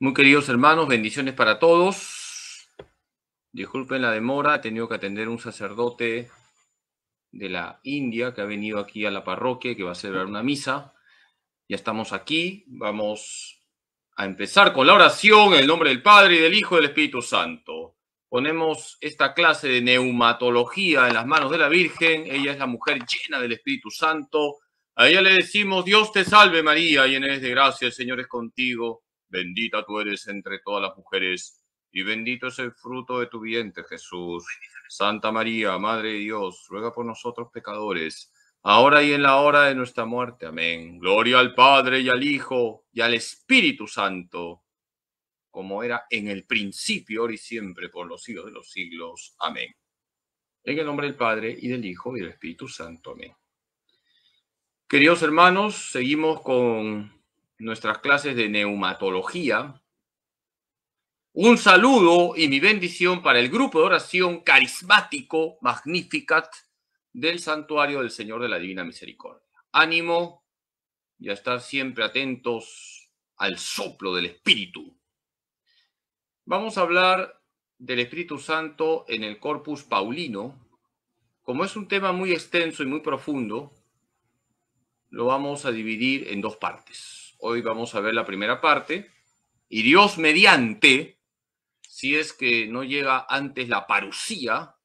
Muy queridos hermanos, bendiciones para todos. Disculpen la demora, he tenido que atender un sacerdote de la India que ha venido aquí a la parroquia que va a celebrar una misa. Ya estamos aquí, vamos a empezar con la oración en el nombre del Padre y del Hijo y del Espíritu Santo. Ponemos esta clase de neumatología en las manos de la Virgen, ella es la mujer llena del Espíritu Santo. A ella le decimos, Dios te salve María, llena eres de gracia, el Señor es contigo. Bendita tú eres entre todas las mujeres, y bendito es el fruto de tu vientre, Jesús. Santa María, Madre de Dios, ruega por nosotros pecadores, ahora y en la hora de nuestra muerte. Amén. Gloria al Padre y al Hijo y al Espíritu Santo, como era en el principio, ahora y siempre, por los siglos de los siglos. Amén. En el nombre del Padre y del Hijo y del Espíritu Santo. Amén. Queridos hermanos, seguimos con nuestras clases de neumatología. Un saludo y mi bendición para el grupo de oración carismático Magnificat del Santuario del Señor de la Divina Misericordia. Ánimo y a estar siempre atentos al soplo del Espíritu. Vamos a hablar del Espíritu Santo en el Corpus Paulino. Como es un tema muy extenso y muy profundo, lo vamos a dividir en dos partes. Hoy vamos a ver la primera parte. Y Dios mediante, si es que no llega antes la parucía,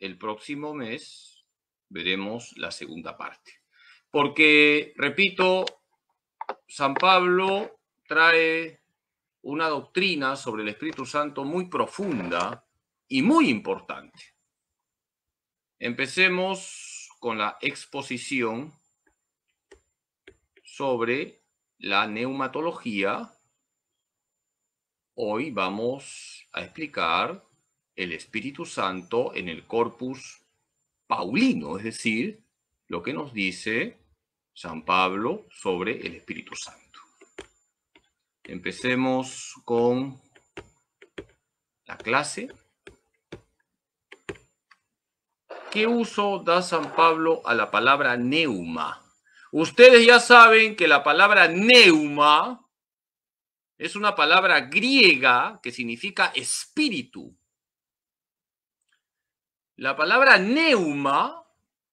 el próximo mes veremos la segunda parte. Porque, repito, San Pablo trae una doctrina sobre el Espíritu Santo muy profunda y muy importante. Empecemos con la exposición sobre la neumatología, hoy vamos a explicar el Espíritu Santo en el corpus paulino, es decir, lo que nos dice San Pablo sobre el Espíritu Santo. Empecemos con la clase. ¿Qué uso da San Pablo a la palabra neuma? Ustedes ya saben que la palabra neuma es una palabra griega que significa espíritu. La palabra neuma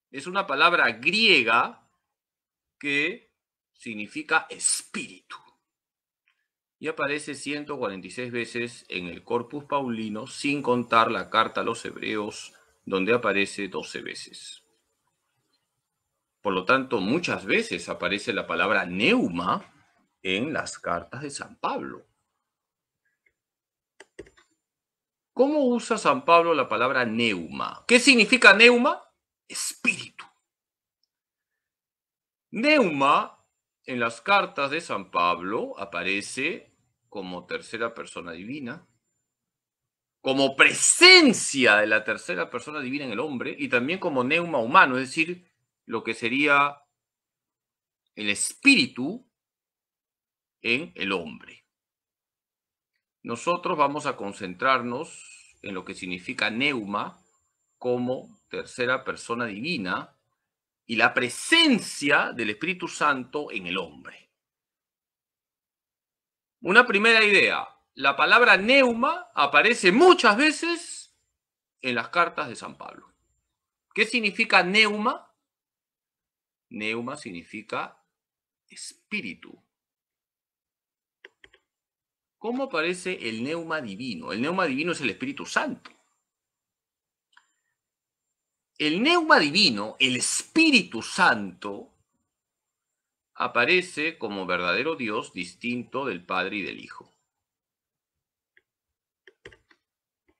es una palabra griega que significa espíritu. Y aparece 146 veces en el Corpus Paulino, sin contar la carta a los Hebreos, donde aparece 12 veces. Por lo tanto, muchas veces aparece la palabra neuma en las cartas de San Pablo. ¿Cómo usa San Pablo la palabra neuma? ¿Qué significa neuma? Espíritu. Neuma en las cartas de San Pablo aparece como tercera persona divina, como presencia de la tercera persona divina en el hombre y también como neuma humano, es decir, lo que sería el espíritu en el hombre. Nosotros vamos a concentrarnos en lo que significa neuma como tercera persona divina y la presencia del Espíritu Santo en el hombre. Una primera idea, la palabra neuma aparece muchas veces en las cartas de San Pablo. ¿Qué significa neuma? Neuma significa espíritu. ¿Cómo aparece el neuma divino? El neuma divino es el Espíritu Santo. El neuma divino, el Espíritu Santo, aparece como verdadero Dios distinto del Padre y del Hijo.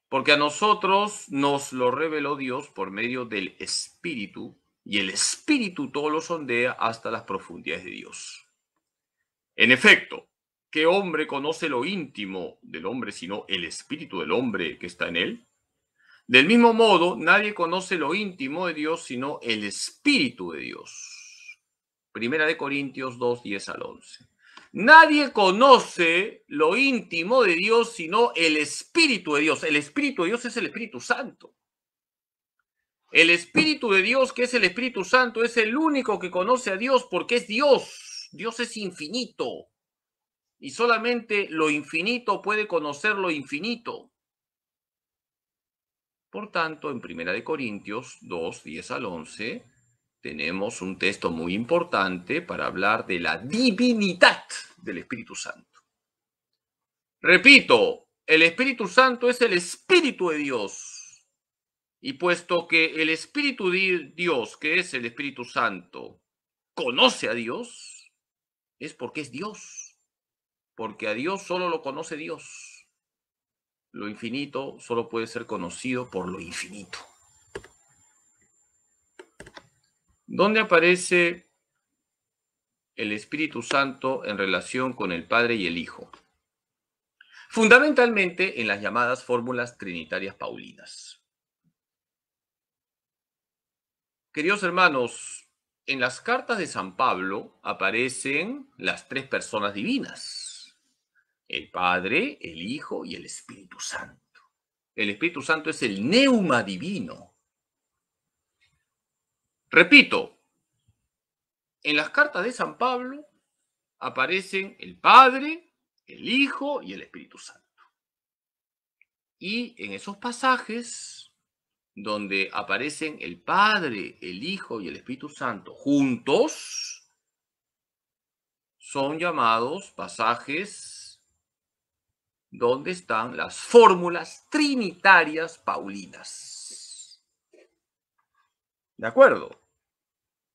Porque a nosotros nos lo reveló Dios por medio del Espíritu y el espíritu todo lo sondea hasta las profundidades de Dios. En efecto, ¿qué hombre conoce lo íntimo del hombre sino el espíritu del hombre que está en él? Del mismo modo, nadie conoce lo íntimo de Dios sino el espíritu de Dios. Primera de Corintios 2, 10 al 11. Nadie conoce lo íntimo de Dios sino el espíritu de Dios. El espíritu de Dios es el Espíritu Santo. El Espíritu de Dios, que es el Espíritu Santo, es el único que conoce a Dios porque es Dios. Dios es infinito. y solamente lo infinito puede conocer lo infinito. Por tanto, en 1 Corintios 2, 10 al 11, tenemos un texto muy importante para hablar de la divinidad del Espíritu Santo. Repito, el Espíritu Santo es el Espíritu de Dios. Y puesto que el Espíritu de Dios, que es el Espíritu Santo, conoce a Dios, es porque es Dios. Porque a Dios solo lo conoce Dios. Lo infinito solo puede ser conocido por lo infinito. ¿Dónde aparece el Espíritu Santo en relación con el Padre y el Hijo? Fundamentalmente en las llamadas fórmulas trinitarias paulinas. Queridos hermanos, en las cartas de San Pablo aparecen las tres personas divinas, el Padre, el Hijo y el Espíritu Santo. El Espíritu Santo es el neuma divino, Repito, en las cartas de San Pablo aparecen el Padre, el Hijo y el Espíritu Santo. Y en esos pasajes donde aparecen el Padre, el Hijo y el Espíritu Santo juntos, son llamados pasajes donde están las fórmulas trinitarias paulinas. ¿De acuerdo?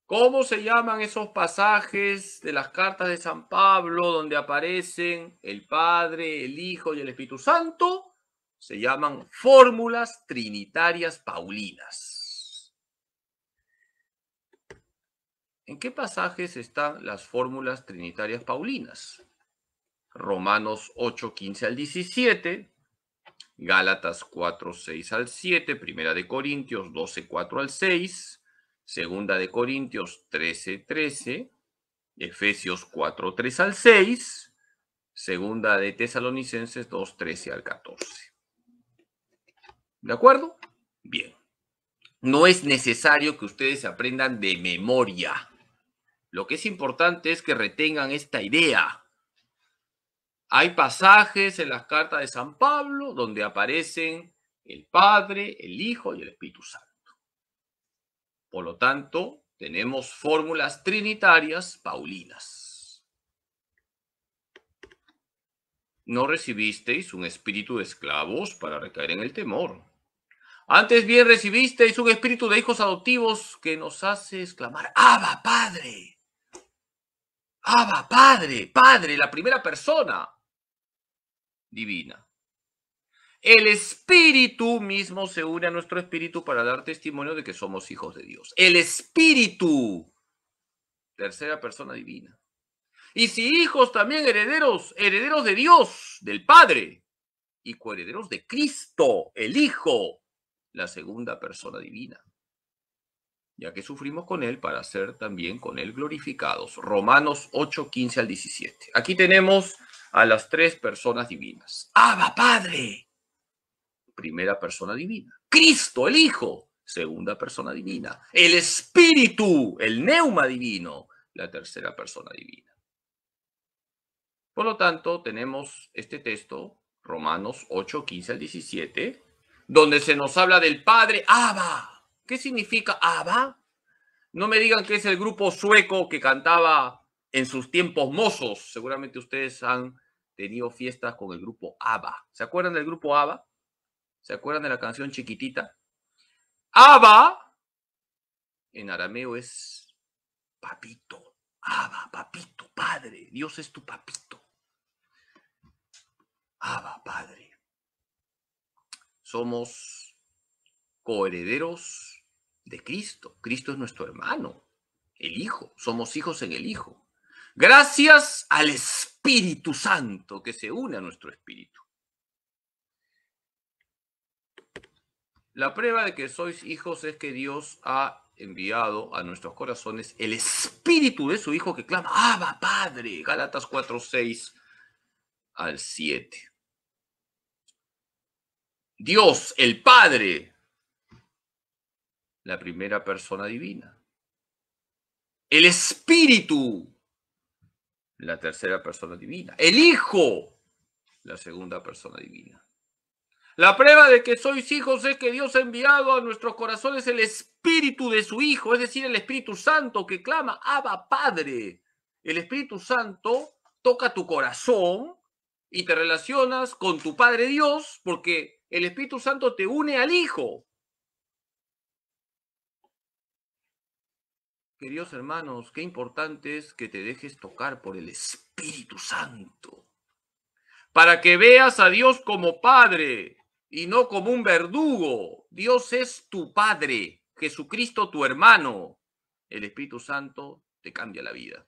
¿Cómo se llaman esos pasajes de las cartas de San Pablo donde aparecen el Padre, el Hijo y el Espíritu Santo? Se llaman fórmulas trinitarias paulinas. ¿En qué pasajes están las fórmulas trinitarias paulinas? Romanos 8, 15 al 17, Gálatas 4, 6 al 7, Primera de Corintios 12, 4 al 6, Segunda de Corintios 13, 13, Efesios 4, 3 al 6, Segunda de Tesalonicenses 2, 13 al 14. ¿De acuerdo? Bien. No es necesario que ustedes aprendan de memoria. Lo que es importante es que retengan esta idea. Hay pasajes en las cartas de San Pablo donde aparecen el Padre, el Hijo y el Espíritu Santo. Por lo tanto, tenemos fórmulas trinitarias paulinas. No recibisteis un espíritu de esclavos para recaer en el temor. Antes bien recibisteis un espíritu de hijos adoptivos que nos hace exclamar, Abba, Padre. Abba, Padre, Padre, la primera persona divina. El Espíritu mismo se une a nuestro Espíritu para dar testimonio de que somos hijos de Dios. El Espíritu, tercera persona divina. Y si hijos también herederos, herederos de Dios, del Padre, y coherederos de Cristo, el Hijo, la segunda persona divina. Ya que sufrimos con Él para ser también con Él glorificados. Romanos 8, 15 al 17. Aquí tenemos a las tres personas divinas. Abba, Padre primera persona divina. Cristo, el Hijo, segunda persona divina. El Espíritu, el neuma divino, la tercera persona divina. Por lo tanto, tenemos este texto, Romanos 8, 15 al 17, donde se nos habla del Padre Abba. ¿Qué significa Abba? No me digan que es el grupo sueco que cantaba en sus tiempos mozos. Seguramente ustedes han tenido fiestas con el grupo ABBA. ¿Se acuerdan del grupo ABBA? ¿Se acuerdan de la canción chiquitita? Abba en arameo es papito. Abba, papito, padre. Dios es tu papito. Abba, padre. Somos coherederos de Cristo. Cristo es nuestro hermano, el Hijo. Somos hijos en el Hijo. Gracias al Espíritu Santo que se une a nuestro espíritu. La prueba de que sois hijos es que Dios ha enviado a nuestros corazones el espíritu de su Hijo que clama, Abba, Padre. Galatas 4, 6 al 7. Dios, el Padre, la primera persona divina. El Espíritu, la tercera persona divina. El Hijo, la segunda persona divina. La prueba de que sois hijos es que Dios ha enviado a nuestros corazones el espíritu de su Hijo, es decir, el Espíritu Santo que clama, Abba Padre. El Espíritu Santo toca tu corazón y te relacionas con tu Padre Dios porque el Espíritu Santo te une al Hijo. Queridos hermanos, qué importante es que te dejes tocar por el Espíritu Santo, para que veas a Dios como Padre y no como un verdugo. Dios es tu Padre, Jesucristo tu hermano. El Espíritu Santo te cambia la vida.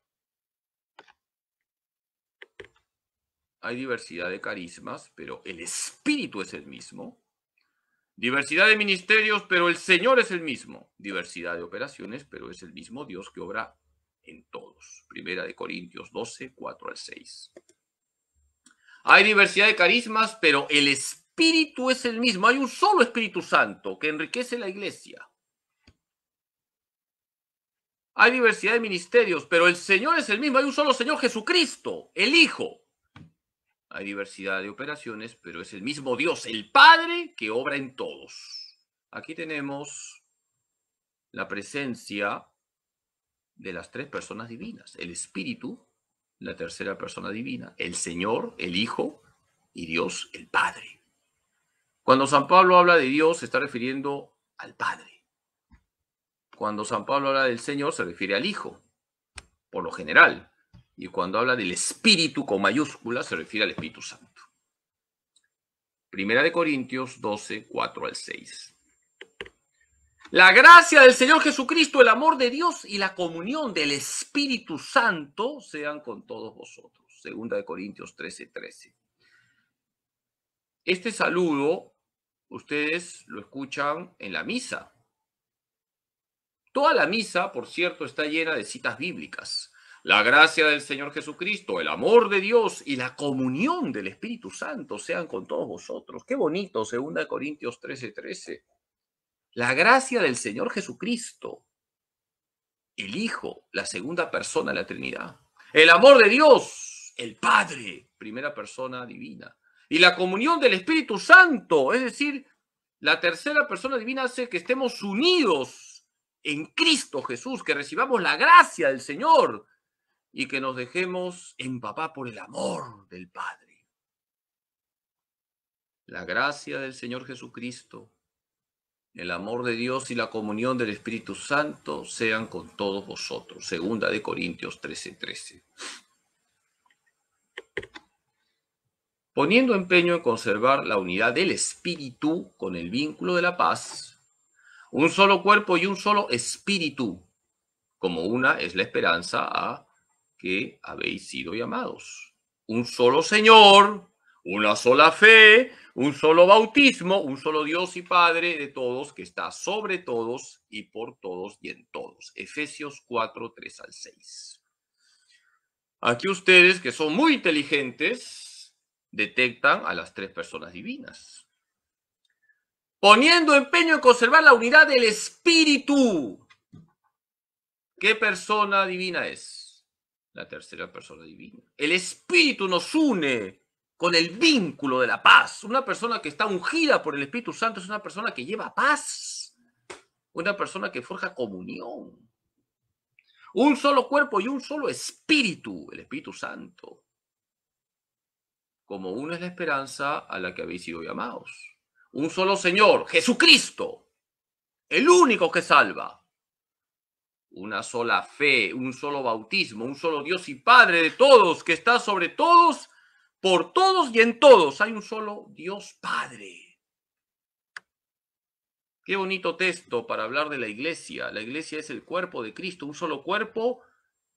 Hay diversidad de carismas, pero el Espíritu es el mismo. Diversidad de ministerios, pero el Señor es el mismo. Diversidad de operaciones, pero es el mismo Dios que obra en todos. Primera de Corintios 12, 4 al 6. Hay diversidad de carismas, pero el Espíritu es el mismo. Hay un solo Espíritu Santo que enriquece la iglesia. Hay diversidad de ministerios, pero el Señor es el mismo. Hay un solo Señor Jesucristo, el Hijo. Hay diversidad de operaciones, pero es el mismo Dios, el Padre, que obra en todos. Aquí tenemos la presencia de las tres personas divinas, el Espíritu, la tercera persona divina, el Señor, el Hijo y Dios, el Padre. Cuando San Pablo habla de Dios, se está refiriendo al Padre. Cuando San Pablo habla del Señor, se refiere al Hijo, por lo general. Y cuando habla del Espíritu con mayúsculas, se refiere al Espíritu Santo. Primera de Corintios 12, 4 al 6. La gracia del Señor Jesucristo, el amor de Dios y la comunión del Espíritu Santo sean con todos vosotros. Segunda de Corintios 13, 13. Este saludo, ustedes lo escuchan en la misa. Toda la misa, por cierto, está llena de citas bíblicas. La gracia del Señor Jesucristo, el amor de Dios y la comunión del Espíritu Santo sean con todos vosotros. Qué bonito, 2 Corintios 13:13. 13. La gracia del Señor Jesucristo, el Hijo, la segunda persona de la Trinidad. El amor de Dios, el Padre, primera persona divina. Y la comunión del Espíritu Santo, es decir, la tercera persona divina hace que estemos unidos en Cristo Jesús, que recibamos la gracia del Señor y que nos dejemos empapar por el amor del Padre. La gracia del Señor Jesucristo, el amor de Dios y la comunión del Espíritu Santo sean con todos vosotros. Segunda de Corintios 13:13. Poniendo empeño en conservar la unidad del Espíritu con el vínculo de la paz, un solo cuerpo y un solo espíritu, como una es la esperanza a que habéis sido llamados. Un solo Señor, una sola fe, un solo bautismo, un solo Dios y Padre de todos, que está sobre todos y por todos y en todos. Efesios 4, 3 al 6. Aquí ustedes, que son muy inteligentes, detectan a las tres personas divinas. Poniendo empeño en conservar la unidad del Espíritu. ¿Qué persona divina es? La tercera persona divina. El Espíritu nos une con el vínculo de la paz. Una persona que está ungida por el Espíritu Santo es una persona que lleva paz, una persona que forja comunión. Un solo cuerpo y un solo espíritu, el Espíritu Santo. Como una es la esperanza a la que habéis sido llamados. Un solo Señor, Jesucristo, el único que salva una sola fe, un solo bautismo, un solo Dios y Padre de todos, que está sobre todos, por todos y en todos. Hay un solo Dios Padre. Qué bonito texto para hablar de la iglesia. La iglesia es el cuerpo de Cristo, un solo cuerpo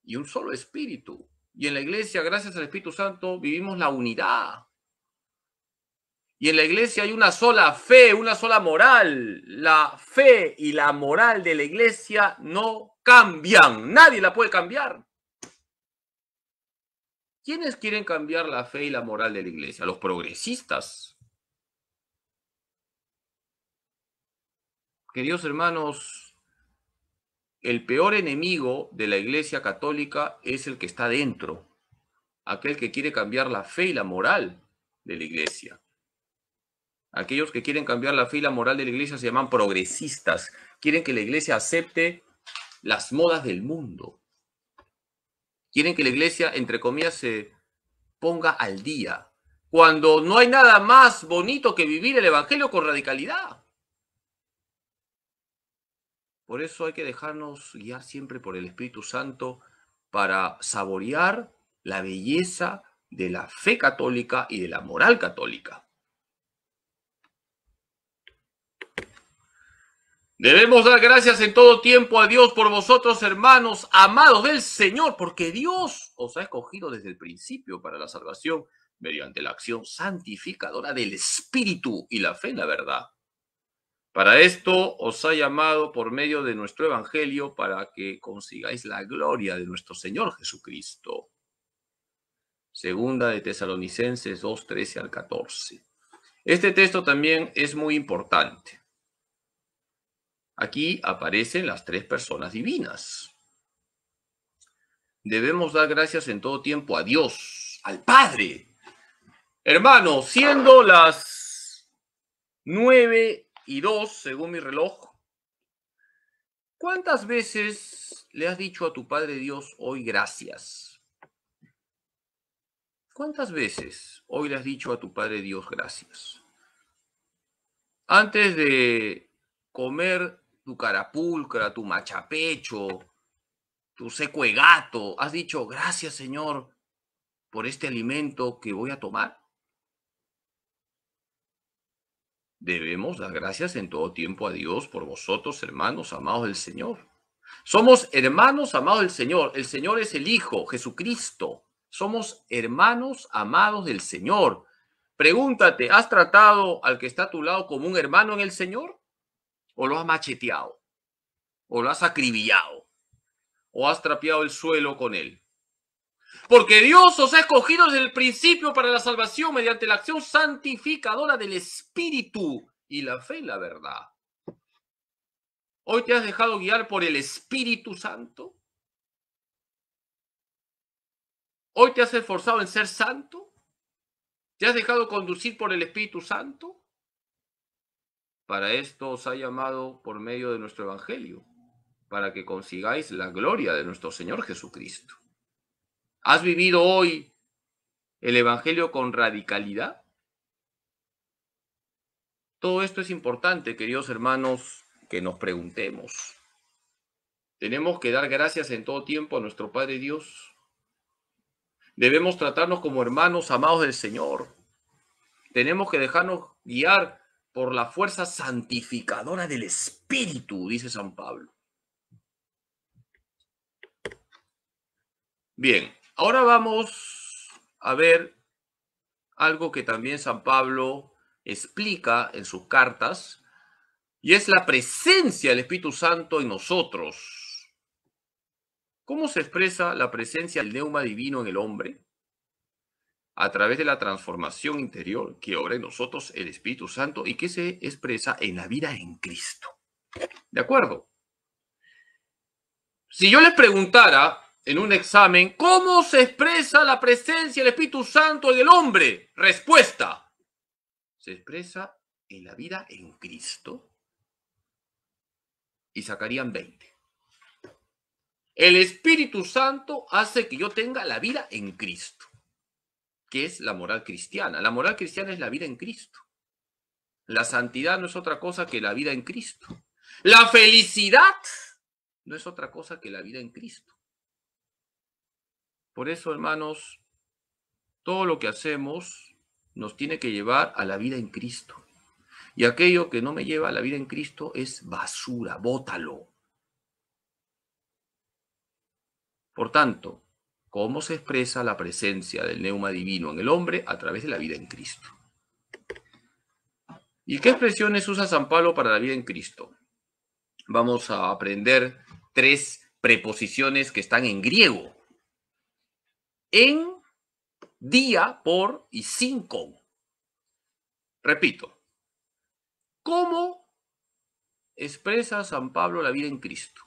y un solo espíritu. Y en la iglesia, gracias al Espíritu Santo, vivimos la unidad. Y en la iglesia hay una sola fe, una sola moral. La fe y la moral de la iglesia no cambian. Nadie la puede cambiar. ¿Quiénes quieren cambiar la fe y la moral de la iglesia? Los progresistas. Queridos hermanos, el peor enemigo de la iglesia católica es el que está dentro. aquel que quiere cambiar la fe y la moral de la iglesia. Aquellos que quieren cambiar la fe y la moral de la iglesia se llaman progresistas. Quieren que la iglesia acepte las modas del mundo. Quieren que la iglesia, entre comillas, se ponga al día. Cuando no hay nada más bonito que vivir el Evangelio con radicalidad. Por eso hay que dejarnos guiar siempre por el Espíritu Santo para saborear la belleza de la fe católica y de la moral católica. Debemos dar gracias en todo tiempo a Dios por vosotros, hermanos, amados del Señor, porque Dios os ha escogido desde el principio para la salvación mediante la acción santificadora del Espíritu y la fe en la verdad. Para esto os ha llamado por medio de nuestro Evangelio para que consigáis la gloria de nuestro Señor Jesucristo. Segunda de Tesalonicenses 2, 13 al 14. Este texto también es muy importante. Aquí aparecen las tres personas divinas. Debemos dar gracias en todo tiempo a Dios, al Padre. Hermano, siendo las nueve y dos, según mi reloj, ¿cuántas veces le has dicho a tu Padre Dios hoy gracias? ¿Cuántas veces hoy le has dicho a tu Padre Dios gracias? Antes de comer tu carapulcra, tu machapecho, tu seco gato, has dicho, gracias Señor por este alimento que voy a tomar. Debemos dar gracias en todo tiempo a Dios por vosotros, hermanos amados del Señor. Somos hermanos amados del Señor. El Señor es el Hijo, Jesucristo. Somos hermanos amados del Señor. Pregúntate, ¿has tratado al que está a tu lado como un hermano en el Señor? O lo has macheteado, o lo has acribillado, o has trapeado el suelo con él. Porque Dios os ha escogido desde el principio para la salvación mediante la acción santificadora del Espíritu y la fe en la verdad. Hoy te has dejado guiar por el Espíritu Santo. Hoy te has esforzado en ser santo. ¿Te has dejado conducir por el Espíritu Santo? Para esto os ha llamado por medio de nuestro Evangelio, para que consigáis la gloria de nuestro Señor Jesucristo. ¿Has vivido hoy el Evangelio con radicalidad? Todo esto es importante, queridos hermanos, que nos preguntemos. Tenemos que dar gracias en todo tiempo a nuestro Padre Dios. Debemos tratarnos como hermanos amados del Señor. Tenemos que dejarnos guiar por la fuerza santificadora del Espíritu, dice San Pablo. Bien, ahora vamos a ver algo que también San Pablo explica en sus cartas, y es la presencia del Espíritu Santo en nosotros. ¿Cómo se expresa la presencia del neuma divino en el hombre? A través de la transformación interior que obra en nosotros el Espíritu Santo y que se expresa en la vida en Cristo. ¿De acuerdo? Si yo les preguntara en un examen, ¿cómo se expresa la presencia del Espíritu Santo en el hombre? Respuesta. Se expresa en la vida en Cristo. Y sacarían 20. El Espíritu Santo hace que yo tenga la vida en Cristo que es la moral cristiana. La moral cristiana es la vida en Cristo. La santidad no es otra cosa que la vida en Cristo. La felicidad no es otra cosa que la vida en Cristo. Por eso, hermanos, todo lo que hacemos nos tiene que llevar a la vida en Cristo. Y aquello que no me lleva a la vida en Cristo es basura, bótalo. Por tanto, cómo se expresa la presencia del neuma divino en el hombre a través de la vida en Cristo. ¿Y qué expresiones usa San Pablo para la vida en Cristo? Vamos a aprender tres preposiciones que están en griego. En, día, por y sin con. Repito, ¿cómo expresa San Pablo la vida en Cristo?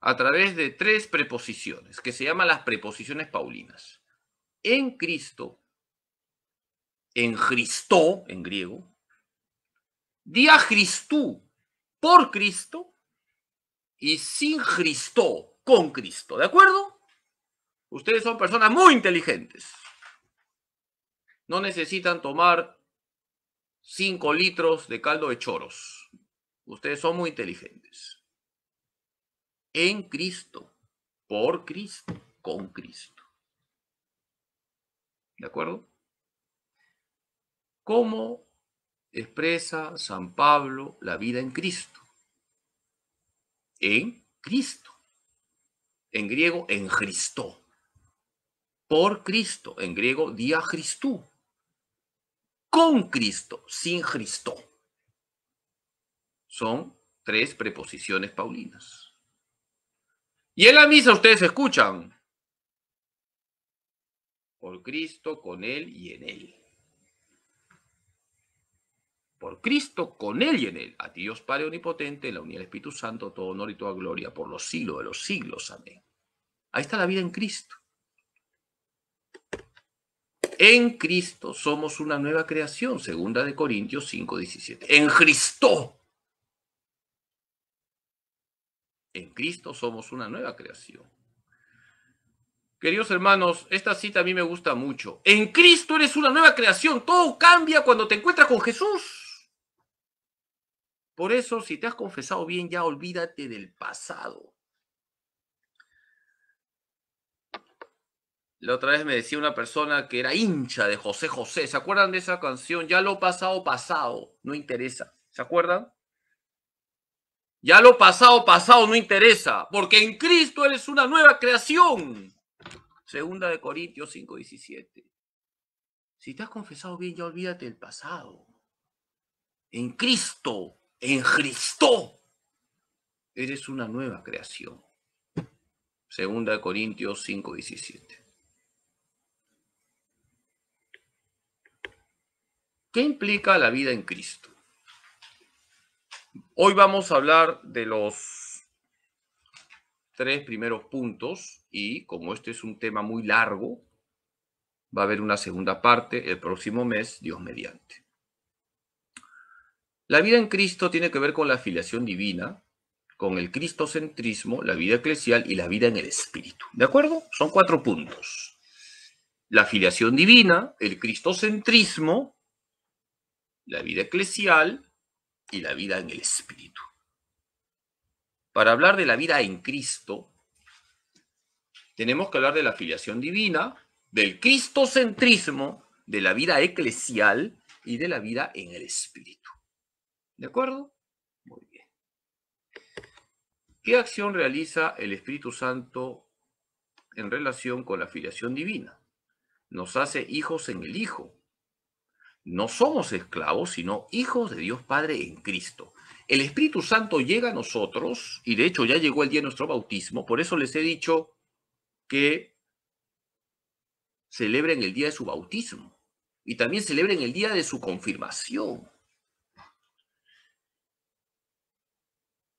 A través de tres preposiciones, que se llaman las preposiciones paulinas. en Cristo, en Cristo, en griego, dia Christu, por Cristo, y sin Cristo, con Cristo. ¿De acuerdo? Ustedes son personas muy inteligentes. No necesitan tomar 5 litros de caldo de choros. Ustedes son muy inteligentes. En Cristo, por Cristo, con Cristo. ¿De acuerdo? ¿Cómo expresa San Pablo la vida en Cristo? En Cristo. En griego, en Cristo. Por Cristo. En griego, dia Christu. Con Cristo, sin Cristo. Son tres preposiciones paulinas. Y en la misa ustedes escuchan. Por Cristo, con Él y en Él. Por Cristo, con Él y en Él. A Dios Padre Omnipotente, la unidad del Espíritu Santo, todo honor y toda gloria por los siglos de los siglos. Amén. Ahí está la vida en Cristo. En Cristo somos una nueva creación, segunda de Corintios 5, 17. En Cristo. En Cristo somos una nueva creación. Queridos hermanos, esta cita a mí me gusta mucho. En Cristo eres una nueva creación. Todo cambia cuando te encuentras con Jesús. Por eso, si te has confesado bien, ya olvídate del pasado. La otra vez me decía una persona que era hincha de José José. ¿Se acuerdan de esa canción? Ya lo pasado, pasado. No interesa. ¿Se acuerdan? Ya lo pasado, pasado no interesa. Porque en Cristo eres una nueva creación. Segunda de Corintios 5:17. Si te has confesado bien, ya olvídate del pasado. En Cristo, en Cristo, eres una nueva creación. Segunda de Corintios 5:17. ¿Qué implica la vida en Cristo? Hoy vamos a hablar de los tres primeros puntos y como este es un tema muy largo, va a haber una segunda parte el próximo mes, Dios mediante. La vida en Cristo tiene que ver con la filiación divina, con el cristocentrismo, la vida eclesial y la vida en el espíritu. ¿De acuerdo? Son cuatro puntos. La filiación divina, el cristocentrismo, la vida eclesial y la vida en el Espíritu. Para hablar de la vida en Cristo, tenemos que hablar de la filiación divina, del cristocentrismo, de la vida eclesial y de la vida en el Espíritu. ¿De acuerdo? Muy bien. ¿Qué acción realiza el Espíritu Santo en relación con la filiación divina? Nos hace hijos en el Hijo no somos esclavos, sino hijos de Dios Padre en Cristo. El Espíritu Santo llega a nosotros, y de hecho ya llegó el día de nuestro bautismo, por eso les he dicho que celebren el día de su bautismo y también celebren el día de su confirmación.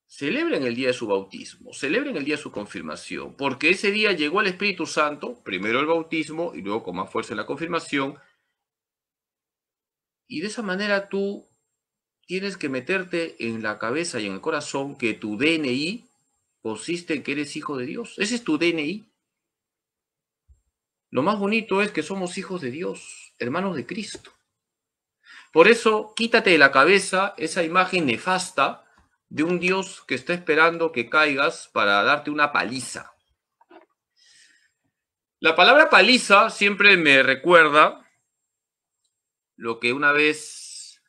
Celebren el día de su bautismo, celebren el día de su confirmación, porque ese día llegó el Espíritu Santo, primero el bautismo y luego con más fuerza la confirmación, y de esa manera tú tienes que meterte en la cabeza y en el corazón que tu DNI consiste en que eres hijo de Dios. Ese es tu DNI. Lo más bonito es que somos hijos de Dios, hermanos de Cristo. Por eso, quítate de la cabeza esa imagen nefasta de un Dios que está esperando que caigas para darte una paliza. La palabra paliza siempre me recuerda lo que una vez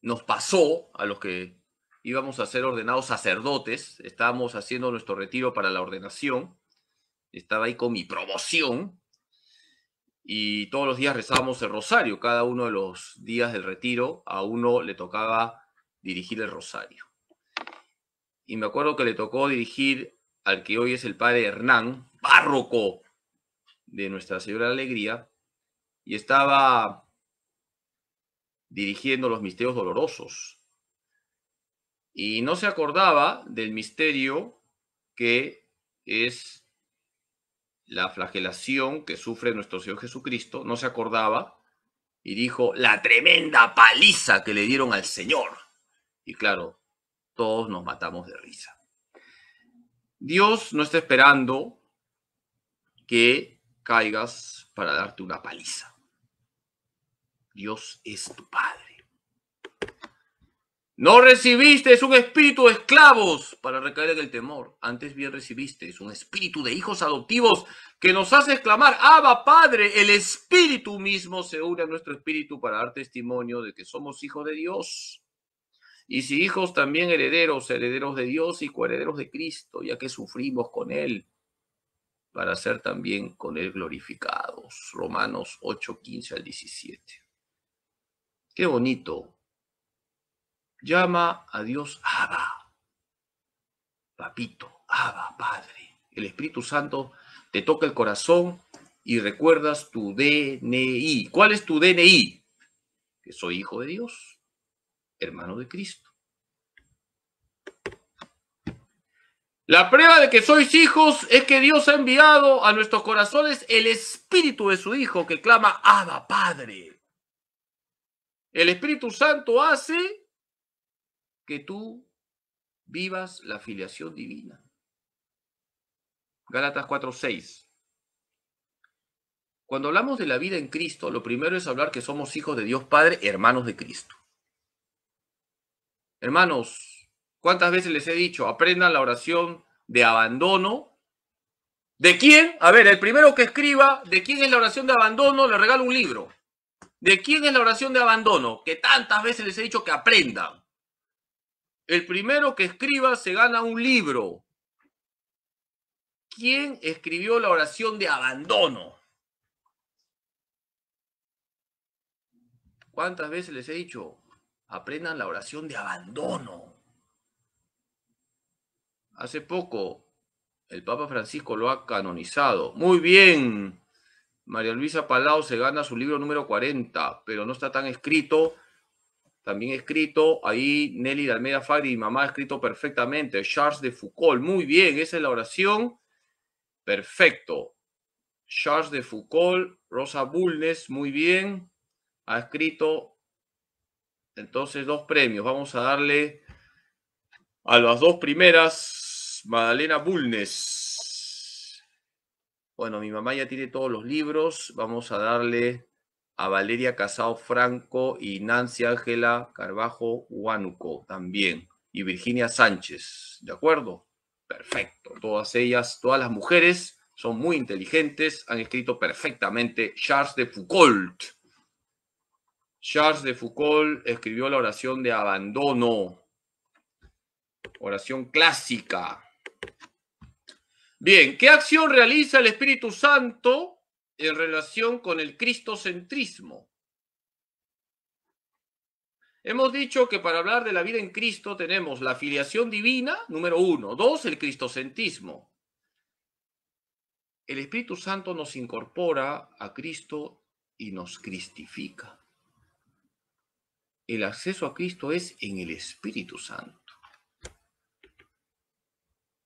nos pasó a los que íbamos a ser ordenados sacerdotes, estábamos haciendo nuestro retiro para la ordenación, estaba ahí con mi promoción y todos los días rezábamos el rosario, cada uno de los días del retiro a uno le tocaba dirigir el rosario. Y me acuerdo que le tocó dirigir al que hoy es el padre Hernán, párroco de Nuestra Señora de Alegría, y estaba dirigiendo los misterios dolorosos. Y no se acordaba del misterio que es la flagelación que sufre nuestro Señor Jesucristo, no se acordaba y dijo la tremenda paliza que le dieron al Señor. Y claro, todos nos matamos de risa. Dios no está esperando que caigas para darte una paliza. Dios es tu Padre. No recibiste un espíritu de esclavos para recaer en el temor. Antes bien recibiste un espíritu de hijos adoptivos que nos hace exclamar, Abba Padre, el espíritu mismo se une a nuestro espíritu para dar testimonio de que somos hijos de Dios. Y si hijos también herederos, herederos de Dios y coherederos de Cristo, ya que sufrimos con Él, para ser también con Él glorificados. Romanos 8, 15 al 17. Qué bonito Llama a Dios Abba, papito, Abba, Padre. El Espíritu Santo te toca el corazón y recuerdas tu DNI. ¿Cuál es tu DNI? Que soy hijo de Dios, hermano de Cristo. La prueba de que sois hijos es que Dios ha enviado a nuestros corazones el espíritu de su Hijo que clama Abba Padre. El Espíritu Santo hace que tú vivas la filiación divina. Gálatas 4:6. Cuando hablamos de la vida en Cristo, lo primero es hablar que somos hijos de Dios Padre, hermanos de Cristo. Hermanos, ¿cuántas veces les he dicho, aprendan la oración de abandono? ¿De quién? A ver, el primero que escriba, ¿de quién es la oración de abandono? Le regalo un libro. ¿De quién es la oración de abandono? Que tantas veces les he dicho que aprendan. El primero que escriba se gana un libro. ¿Quién escribió la oración de abandono? ¿Cuántas veces les he dicho? Aprendan la oración de abandono. Hace poco el Papa Francisco lo ha canonizado. Muy bien. María Luisa Palau se gana su libro número 40, pero no está tan escrito también escrito ahí Nelly de Almeida Fagri, mi mamá ha escrito perfectamente. Charles de Foucault, muy bien, esa es la oración. Perfecto. Charles de Foucault, Rosa Bulnes, muy bien. Ha escrito entonces dos premios. Vamos a darle a las dos primeras, Madalena Bulnes. Bueno, mi mamá ya tiene todos los libros. Vamos a darle a Valeria Casado Franco y Nancy Ángela Carbajo Huánuco también. Y Virginia Sánchez, ¿de acuerdo? Perfecto. Todas ellas, todas las mujeres son muy inteligentes, han escrito perfectamente Charles de Foucault. Charles de Foucault escribió la oración de abandono, oración clásica. Bien, ¿qué acción realiza el Espíritu Santo en relación con el cristocentrismo. Hemos dicho que para hablar de la vida en Cristo tenemos la filiación divina, número uno. Dos, el cristocentrismo. El Espíritu Santo nos incorpora a Cristo y nos cristifica. El acceso a Cristo es en el Espíritu Santo.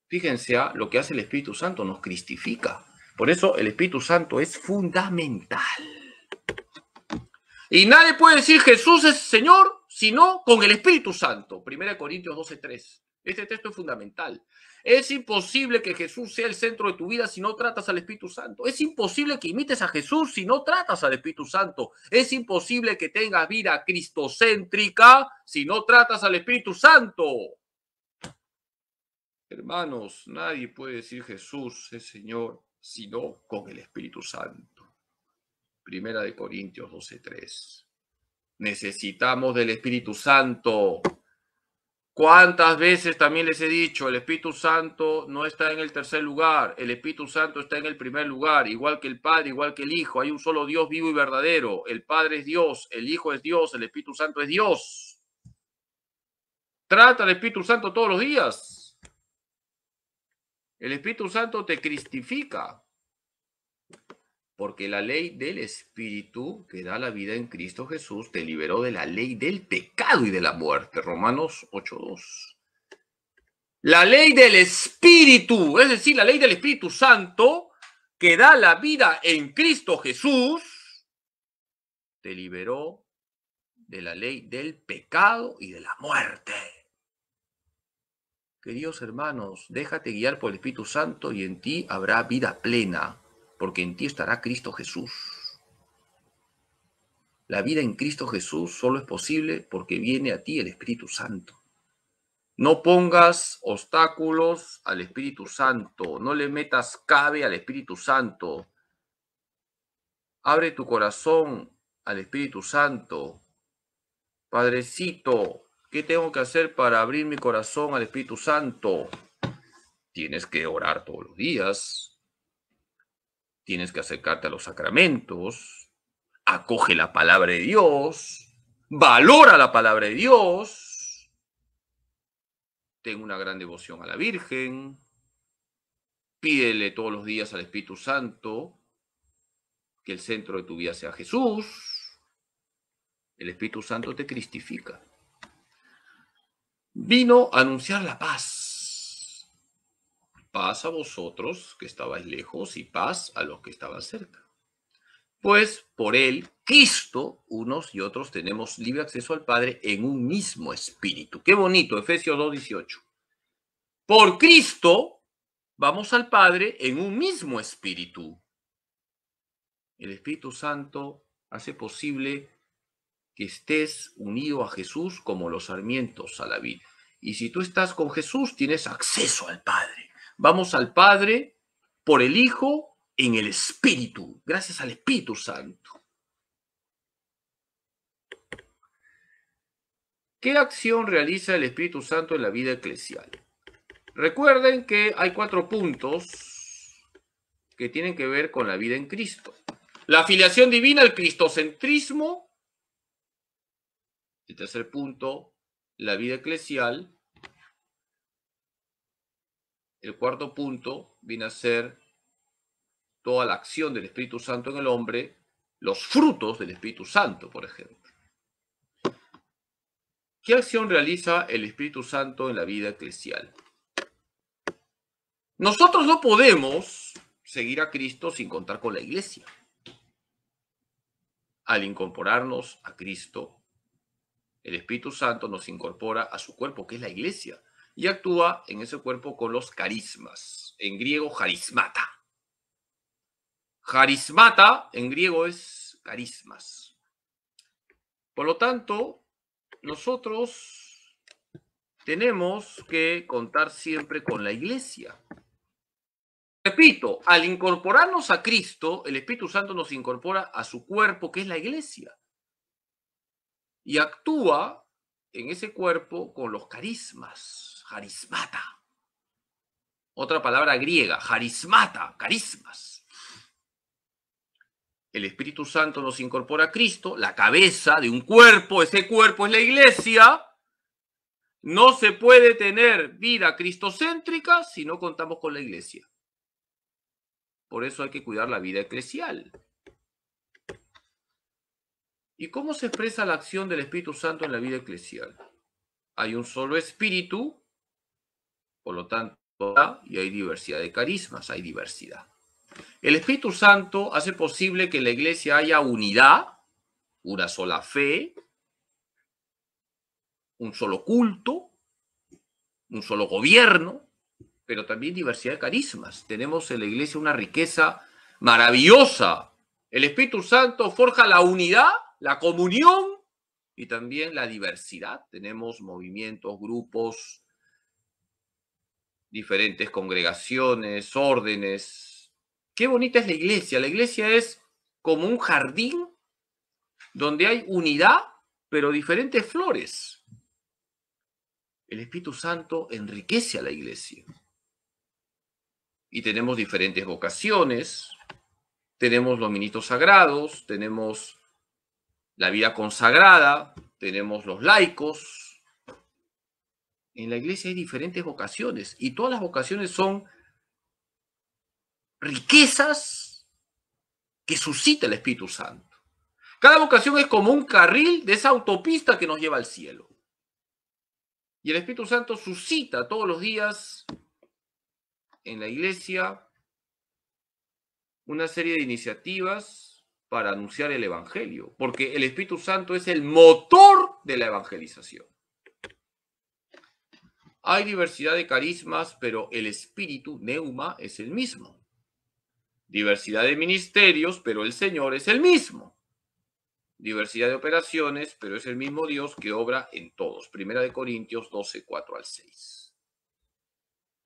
Fíjense a lo que hace el Espíritu Santo, nos cristifica. Por eso el Espíritu Santo es fundamental. Y nadie puede decir Jesús es Señor sino con el Espíritu Santo. 1 Corintios 12:3. Este texto es fundamental. Es imposible que Jesús sea el centro de tu vida si no tratas al Espíritu Santo. Es imposible que imites a Jesús si no tratas al Espíritu Santo. Es imposible que tengas vida cristocéntrica si no tratas al Espíritu Santo. Hermanos, nadie puede decir Jesús es Señor sino con el Espíritu Santo. Primera de Corintios 12:3. Necesitamos del Espíritu Santo. ¿Cuántas veces también les he dicho, el Espíritu Santo no está en el tercer lugar, el Espíritu Santo está en el primer lugar, igual que el Padre, igual que el Hijo, hay un solo Dios vivo y verdadero, el Padre es Dios, el Hijo es Dios, el Espíritu Santo es Dios. Trata al Espíritu Santo todos los días. El Espíritu Santo te cristifica. Porque la ley del Espíritu que da la vida en Cristo Jesús te liberó de la ley del pecado y de la muerte. Romanos 8.2. La ley del Espíritu, es decir, la ley del Espíritu Santo, que da la vida en Cristo Jesús, te liberó de la ley del pecado y de la muerte. Queridos hermanos, déjate guiar por el Espíritu Santo y en ti habrá vida plena, porque en ti estará Cristo Jesús. La vida en Cristo Jesús solo es posible porque viene a ti el Espíritu Santo. No pongas obstáculos al Espíritu Santo, no le metas cabe al Espíritu Santo. Abre tu corazón al Espíritu Santo. Padrecito, ¿qué tengo que hacer para abrir mi corazón al Espíritu Santo? Tienes que orar todos los días. Tienes que acercarte a los sacramentos. Acoge la palabra de Dios. Valora la palabra de Dios ten una gran devoción a la Virgen, pídele todos los días al Espíritu Santo que el centro de tu vida sea Jesús. El Espíritu Santo te cristifica. Vino a anunciar la paz. Paz a vosotros que estabais lejos y paz a los que estaban cerca. Pues por él, Cristo, unos y otros tenemos libre acceso al Padre en un mismo espíritu. Qué bonito, Efesios 2.18. Por Cristo vamos al Padre en un mismo espíritu. El Espíritu Santo hace posible que estés unido a Jesús como los sarmientos a la vida. Y si tú estás con Jesús, tienes acceso al Padre. Vamos al Padre por el Hijo en el Espíritu, gracias al Espíritu Santo. ¿Qué acción realiza el Espíritu Santo en la vida eclesial? Recuerden que hay cuatro puntos que tienen que ver con la vida en Cristo. La afiliación divina, el cristocentrismo. El tercer punto, la vida eclesial. El cuarto punto viene a ser toda la acción del Espíritu Santo en el hombre, los frutos del Espíritu Santo, por ejemplo. ¿Qué acción realiza el Espíritu Santo en la vida eclesial? Nosotros no podemos seguir a Cristo sin contar con la iglesia. Al incorporarnos a Cristo, el Espíritu Santo nos incorpora a su cuerpo, que es la iglesia, y actúa en ese cuerpo con los carismas, en griego carismata. Carismata en griego es carismas. Por lo tanto, nosotros tenemos que contar siempre con la iglesia. Repito, al incorporarnos a Cristo, el Espíritu Santo nos incorpora a su cuerpo, que es la iglesia. Y actúa en ese cuerpo con los carismas, carismata. Otra palabra griega, carismata, carismas el Espíritu Santo nos incorpora a Cristo, la cabeza de un cuerpo, ese cuerpo es la iglesia. No se puede tener vida cristocéntrica si no contamos con la iglesia. Por eso hay que cuidar la vida eclesial. ¿Y cómo se expresa la acción del Espíritu Santo en la vida eclesial? Hay un solo espíritu, por lo tanto, y hay diversidad de carismas, hay diversidad. El Espíritu Santo hace posible que en la iglesia haya unidad, una sola fe, un solo culto, un solo gobierno, pero también diversidad de carismas. Tenemos en la iglesia una riqueza maravillosa. El Espíritu Santo forja la unidad, la comunión y también la diversidad. Tenemos movimientos, grupos, diferentes congregaciones, órdenes, Qué bonita es la iglesia. La iglesia es como un jardín donde hay unidad, pero diferentes flores. El Espíritu Santo enriquece a la iglesia. Y tenemos diferentes vocaciones, tenemos los ministros sagrados, tenemos la vida consagrada, tenemos los laicos. En la iglesia hay diferentes vocaciones y todas las vocaciones son riquezas que suscita el Espíritu Santo. Cada vocación es como un carril de esa autopista que nos lleva al cielo. Y el Espíritu Santo suscita todos los días en la iglesia una serie de iniciativas para anunciar el Evangelio, porque el Espíritu Santo es el motor de la evangelización. Hay diversidad de carismas, pero el espíritu, neuma, es el mismo. Diversidad de ministerios, pero el Señor es el mismo. Diversidad de operaciones, pero es el mismo Dios que obra en todos. Primera de Corintios 12, 4 al 6.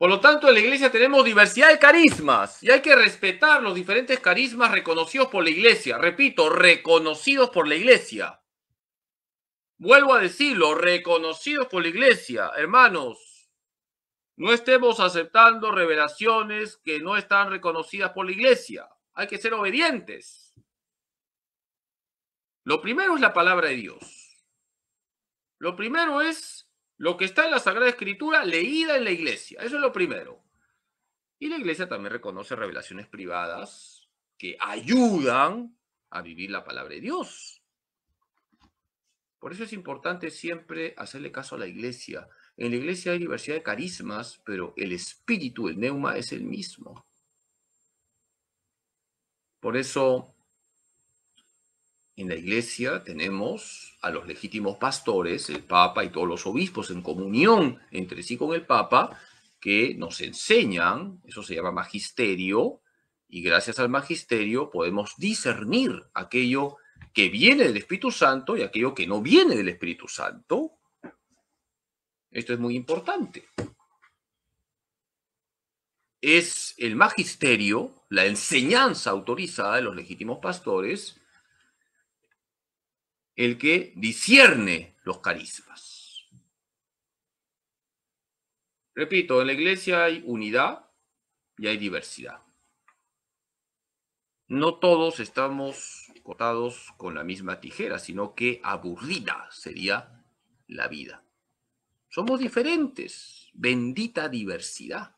Por lo tanto, en la iglesia tenemos diversidad de carismas y hay que respetar los diferentes carismas reconocidos por la iglesia. Repito, reconocidos por la iglesia. Vuelvo a decirlo, reconocidos por la iglesia. Hermanos, no estemos aceptando revelaciones que no están reconocidas por la iglesia. Hay que ser obedientes. Lo primero es la palabra de Dios. Lo primero es lo que está en la Sagrada Escritura leída en la iglesia. Eso es lo primero. Y la iglesia también reconoce revelaciones privadas que ayudan a vivir la palabra de Dios. Por eso es importante siempre hacerle caso a la iglesia. En la iglesia hay diversidad de carismas, pero el espíritu, el neuma, es el mismo. Por eso en la iglesia tenemos a los legítimos pastores, el Papa y todos los obispos en comunión entre sí con el Papa, que nos enseñan, eso se llama magisterio, y gracias al magisterio podemos discernir aquello que viene del Espíritu Santo y aquello que no viene del Espíritu Santo. Esto es muy importante. Es el magisterio, la enseñanza autorizada de los legítimos pastores, el que discierne los carismas. Repito, en la iglesia hay unidad y hay diversidad. No todos estamos cortados con la misma tijera, sino que aburrida sería la vida. Somos diferentes, bendita diversidad.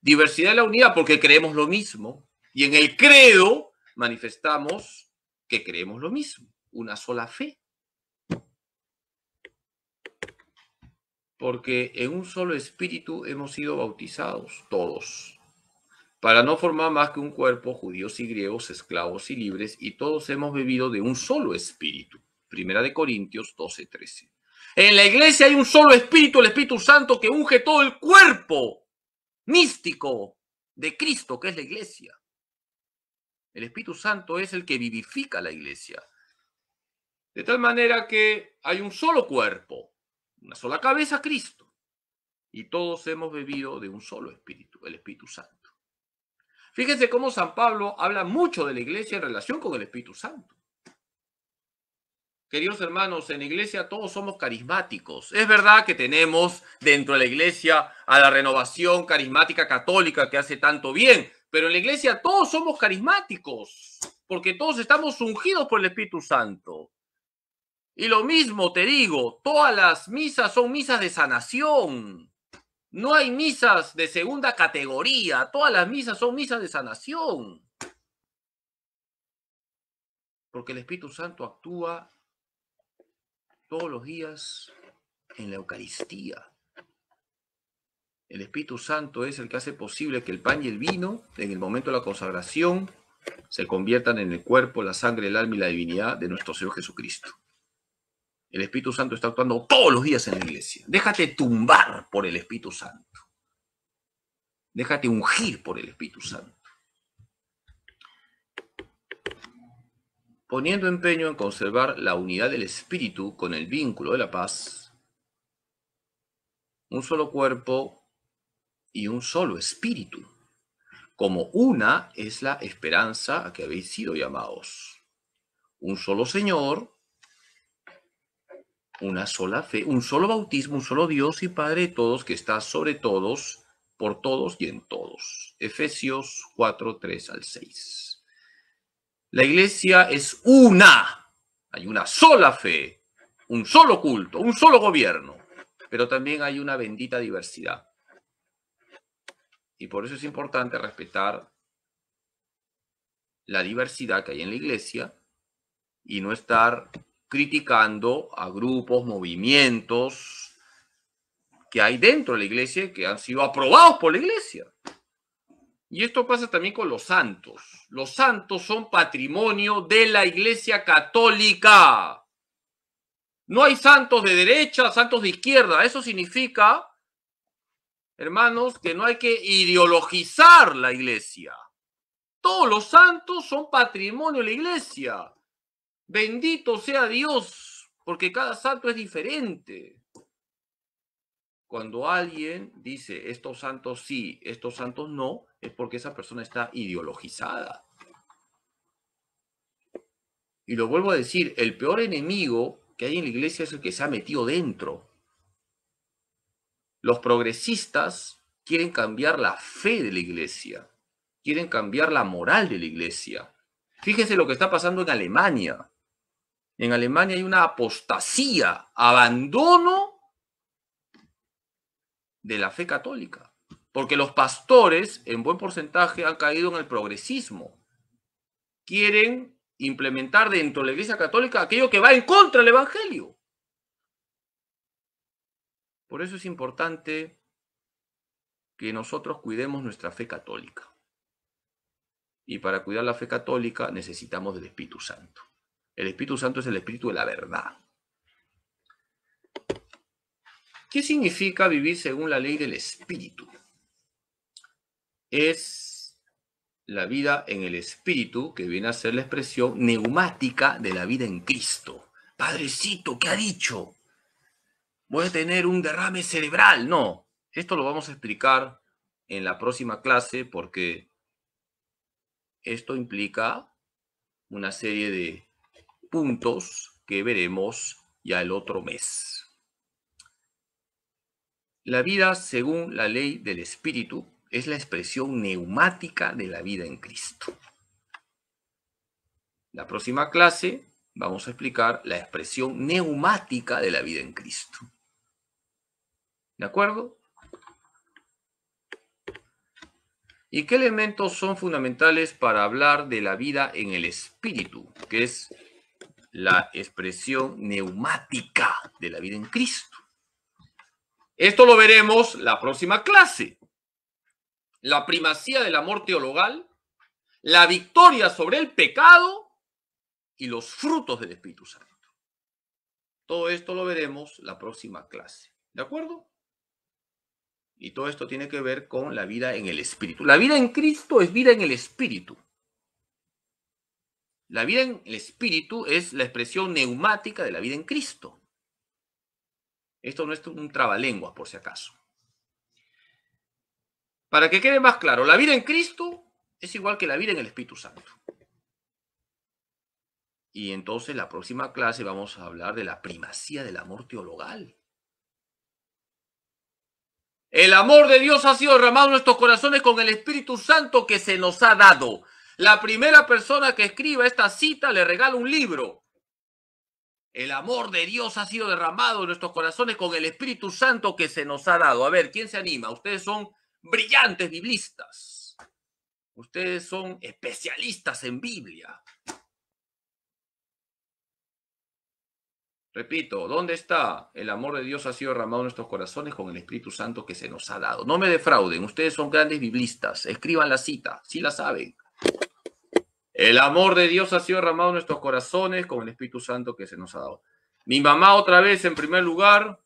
Diversidad de la unidad porque creemos lo mismo y en el credo manifestamos que creemos lo mismo una sola fe. Porque en un solo espíritu hemos sido bautizados todos, para no formar más que un cuerpo, judíos y griegos, esclavos y libres, y todos hemos bebido de un solo espíritu. Primera de Corintios 12, 13. En la iglesia hay un solo espíritu, el Espíritu Santo, que unge todo el cuerpo místico de Cristo, que es la iglesia. El Espíritu Santo es el que vivifica la iglesia. De tal manera que hay un solo cuerpo, una sola cabeza, Cristo. Y todos hemos bebido de un solo espíritu, el Espíritu Santo. Fíjense cómo San Pablo habla mucho de la iglesia en relación con el Espíritu Santo. Queridos hermanos, en la iglesia todos somos carismáticos. Es verdad que tenemos dentro de la iglesia a la renovación carismática católica que hace tanto bien, pero en la iglesia todos somos carismáticos, porque todos estamos ungidos por el Espíritu Santo. Y lo mismo te digo, todas las misas son misas de sanación. No hay misas de segunda categoría, todas las misas son misas de sanación. Porque el Espíritu Santo actúa todos los días en la Eucaristía. El Espíritu Santo es el que hace posible que el pan y el vino, en el momento de la consagración, se conviertan en el cuerpo, la sangre, el alma y la divinidad de nuestro Señor Jesucristo. El Espíritu Santo está actuando todos los días en la iglesia. Déjate tumbar por el Espíritu Santo. Déjate ungir por el Espíritu Santo. Poniendo empeño en conservar la unidad del Espíritu con el vínculo de la paz, un solo cuerpo y un solo Espíritu, como una es la esperanza a que habéis sido llamados. Un solo Señor, una sola fe, un solo bautismo, un solo Dios y Padre de todos, que está sobre todos, por todos y en todos. Efesios 4, 3 al 6. La iglesia es una, hay una sola fe, un solo culto, un solo gobierno, pero también hay una bendita diversidad. Y por eso es importante respetar la diversidad que hay en la iglesia y no estar criticando a grupos, movimientos que hay dentro de la iglesia que han sido aprobados por la iglesia. Y esto pasa también con los santos. Los santos son patrimonio de la Iglesia Católica. No hay santos de derecha, santos de izquierda. Eso significa, hermanos, que no hay que ideologizar la Iglesia. Todos los santos son patrimonio de la Iglesia. Bendito sea Dios, porque cada santo es diferente. Cuando alguien dice estos santos sí, estos santos no, es porque esa persona está ideologizada. Y lo vuelvo a decir, el peor enemigo que hay en la iglesia es el que se ha metido dentro. Los progresistas quieren cambiar la fe de la iglesia, quieren cambiar la moral de la iglesia. Fíjense lo que está pasando en Alemania. En Alemania hay una apostasía, abandono de la fe católica, porque los pastores en buen porcentaje han caído en el progresismo. Quieren implementar dentro de la Iglesia Católica aquello que va en contra del Evangelio. Por eso es importante que nosotros cuidemos nuestra fe católica. Y para cuidar la fe católica necesitamos del Espíritu Santo. El Espíritu Santo es el Espíritu de la verdad. ¿Qué significa vivir según la ley del Espíritu? Es la vida en el Espíritu, que viene a ser la expresión neumática de la vida en Cristo. Padrecito, ¿qué ha dicho? Voy a tener un derrame cerebral. No, esto lo vamos a explicar en la próxima clase porque esto implica una serie de puntos que veremos ya el otro mes. La vida según la ley del Espíritu es la expresión neumática de la vida en Cristo. La próxima clase vamos a explicar la expresión neumática de la vida en Cristo. ¿De acuerdo? ¿Y qué elementos son fundamentales para hablar de la vida en el Espíritu, que es la expresión neumática de la vida en Cristo? Esto lo veremos la próxima clase. La primacía del amor teologal, la victoria sobre el pecado y los frutos del Espíritu Santo. Todo esto lo veremos la próxima clase. ¿De acuerdo? Y todo esto tiene que ver con la vida en el Espíritu. La vida en Cristo es vida en el Espíritu. La vida en el Espíritu es la expresión neumática de la vida en Cristo. Esto no es un trabalengua, por si acaso. Para que quede más claro, la vida en Cristo es igual que la vida en el Espíritu Santo. Y entonces la próxima clase vamos a hablar de la primacía del amor teologal. El amor de Dios ha sido derramado en nuestros corazones con el Espíritu Santo que se nos ha dado. La primera persona que escriba esta cita le regala un libro. El amor de Dios ha sido derramado en nuestros corazones con el Espíritu Santo que se nos ha dado. A ver, ¿quién se anima? Ustedes son brillantes biblistas. Ustedes son especialistas en Biblia. Repito, ¿dónde está? El amor de Dios ha sido derramado en nuestros corazones con el Espíritu Santo que se nos ha dado. No me defrauden, ustedes son grandes biblistas. Escriban la cita, si la saben. El amor de Dios ha sido derramado en nuestros corazones con el Espíritu Santo que se nos ha dado. Mi mamá otra vez en primer lugar,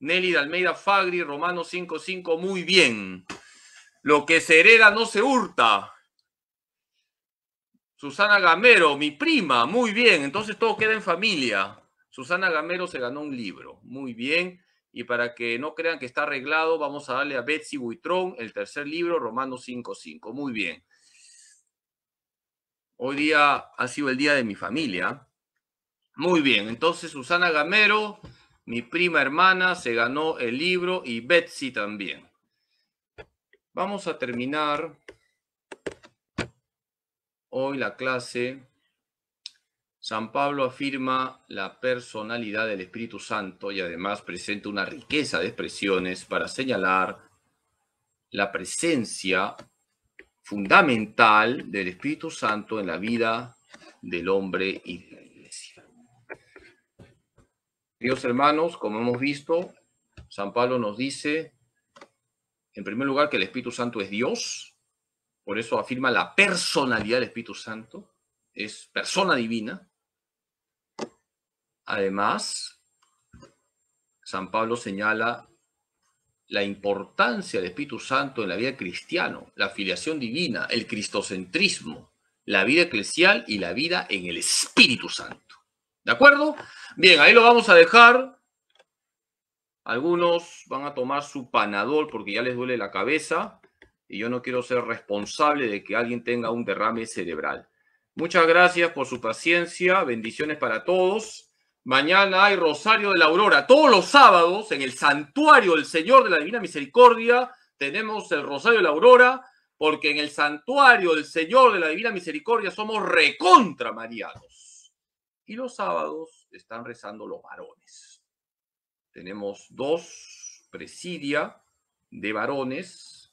Nelly de Almeida Fagri, Romanos 5.5, muy bien. Lo que se hereda no se hurta. Susana Gamero, mi prima, muy bien. Entonces todo queda en familia. Susana Gamero se ganó un libro, muy bien. Y para que no crean que está arreglado, vamos a darle a Betsy Buitrón el tercer libro, Romanos 5.5. Muy bien. Hoy día ha sido el día de mi familia. Muy bien, entonces Susana Gamero, mi prima hermana, se ganó el libro y Betsy también. Vamos a terminar hoy la clase. San Pablo afirma la personalidad del Espíritu Santo y además presenta una riqueza de expresiones para señalar la presencia fundamental del Espíritu Santo en la vida del hombre y de la iglesia. Queridos hermanos, como hemos visto, San Pablo nos dice, en primer lugar, que el Espíritu Santo es Dios, por eso afirma la personalidad del Espíritu Santo, es persona divina. Además, San Pablo señala la importancia del Espíritu Santo en la vida cristiana, la filiación divina, el cristocentrismo, la vida eclesial y la vida en el Espíritu Santo. ¿De acuerdo? Bien, ahí lo vamos a dejar. Algunos van a tomar su panadol porque ya les duele la cabeza y yo no quiero ser responsable de que alguien tenga un derrame cerebral. Muchas gracias por su paciencia, bendiciones para todos. Mañana hay Rosario de la Aurora. Todos los sábados en el santuario del Señor de la Divina Misericordia tenemos el Rosario de la Aurora, porque en el santuario del Señor de la Divina Misericordia somos recontra marianos. Y los sábados están rezando los varones. Tenemos dos presidia de varones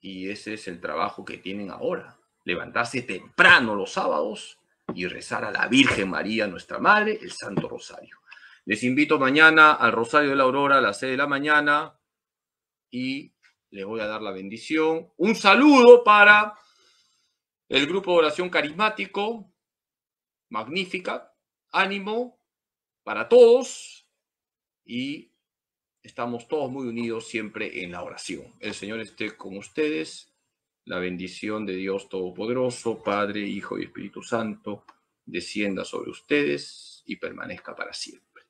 y ese es el trabajo que tienen ahora. Levantarse temprano los sábados y rezar a la Virgen María, nuestra Madre, el Santo Rosario. Les invito mañana al Rosario de la Aurora a las 6 de la mañana y les voy a dar la bendición. Un saludo para el grupo de oración carismático, magnífica, ánimo para todos y estamos todos muy unidos siempre en la oración. El Señor esté con ustedes la bendición de Dios Todopoderoso, Padre, Hijo y Espíritu Santo, descienda sobre ustedes y permanezca para siempre.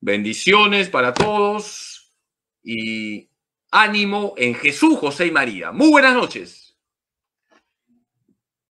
Bendiciones para todos y ánimo en Jesús, José y María. Muy buenas noches.